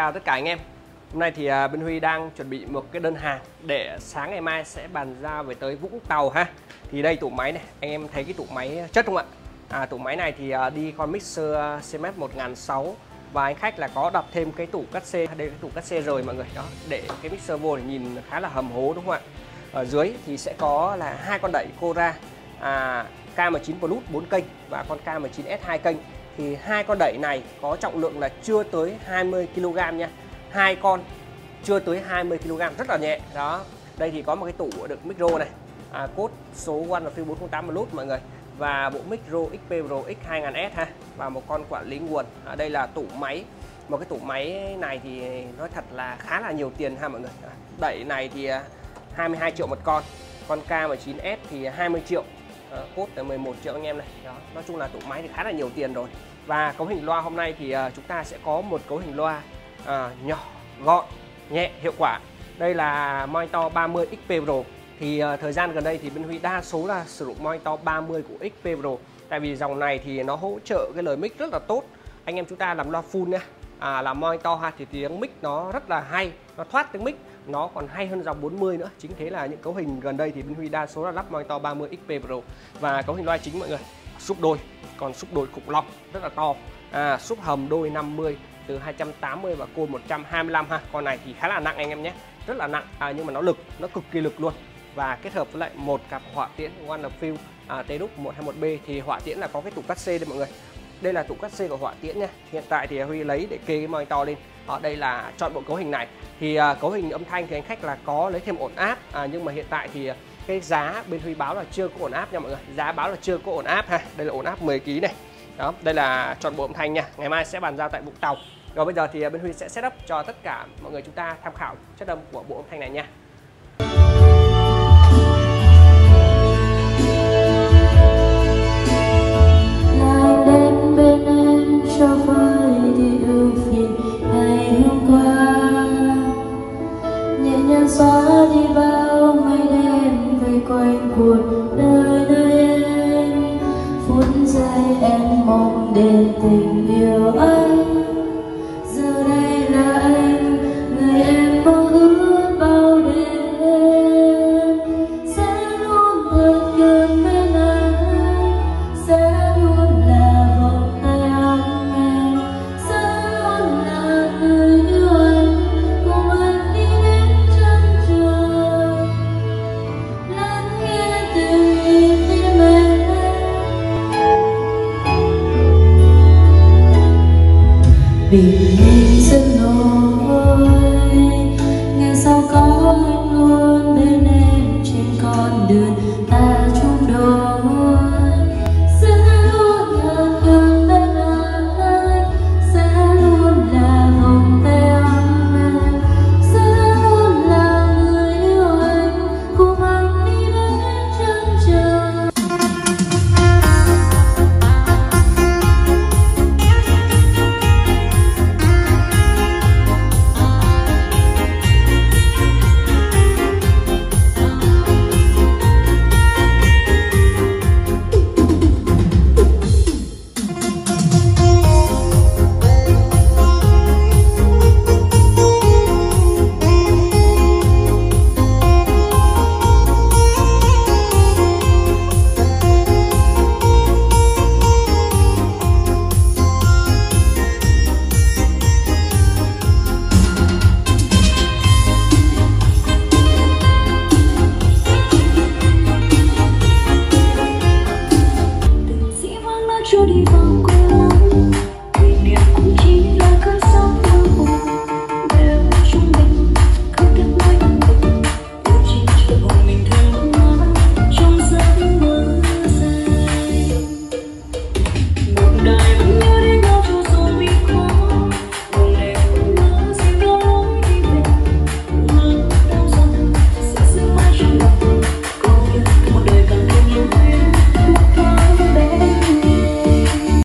chào tất cả anh em. Hôm nay thì à, bên Huy đang chuẩn bị một cái đơn hàng để sáng ngày mai sẽ bàn giao về tới Vũng Tàu ha. Thì đây tủ máy này, anh em thấy cái tủ máy chất không ạ? À, tủ máy này thì à, đi con mixer à, CMF 1006 và anh khách là có đặt thêm cái tủ cắt C đây là cái tủ cắt C rồi mọi người. Đó để cái mixer vô thì nhìn khá là hầm hố đúng không ạ? Ở dưới thì sẽ có là hai con đẩy Cora à, K19 Plus 4 kênh và con K19S 2 kênh thì hai con đẩy này có trọng lượng là chưa tới 20 kg nha. Hai con chưa tới 20 kg rất là nhẹ. Đó. Đây thì có một cái tủ được micro này. À, cốt số One và 408 Bluetooth mọi người. Và bộ micro XP Pro X2000S ha và một con quản lý nguồn. À, đây là tủ máy. Một cái tủ máy này thì nói thật là khá là nhiều tiền ha mọi người. Đẩy này thì à, 22 triệu một con. Con K19S thì 20 triệu à, cốt là 11 triệu anh em này. Đó nói chung là tủ máy thì khá là nhiều tiền rồi. Và cấu hình loa hôm nay thì uh, chúng ta sẽ có một cấu hình loa uh, nhỏ gọn nhẹ hiệu quả. Đây là monitor 30 XP Pro. Thì uh, thời gian gần đây thì bên Huy đa số là sử dụng monitor 30 của XP Pro. Tại vì dòng này thì nó hỗ trợ cái lời mic rất là tốt. Anh em chúng ta làm loa full nha. À, làm monitor ha thì tiếng mic nó rất là hay nó thoát tiếng mic nó còn hay hơn dòng 40 nữa. Chính thế là những cấu hình gần đây thì bên Huy đa số là lắp monitor 30 XP Pro. Và cấu hình loa chính mọi người xúc đôi còn xúc đôi cục lọc rất là to. À, xúc hầm đôi 50 từ 280 và côn 125 ha. Con này thì khá là nặng anh em nhé. Rất là nặng à, nhưng mà nó lực nó cực kỳ lực luôn. Và kết hợp với lại một cặp hỏa tiễn One of Field à, T-Dux 121B thì hỏa tiễn là có cái tủ cắt C đây mọi người. Đây là tủ cắt C của hỏa tiễn nha. Hiện tại thì Huy lấy để kê cái monitor lên ở đây là chọn bộ cấu hình này. Thì à, cấu hình âm thanh thì anh khách là có lấy thêm ổn áp. À, nhưng mà hiện tại thì à, cái giá bên Huy báo là chưa có ổn áp nha mọi người. Giá báo là chưa có ổn áp ha. Đây là ổn áp 10 kg này. Đó đây là chọn bộ âm thanh nha. Ngày mai sẽ bàn giao tại Vũng Tàu. Rồi bây giờ thì à, bên Huy sẽ setup cho tất cả mọi người chúng ta tham khảo chất âm của bộ âm thanh này nha. Be amazed and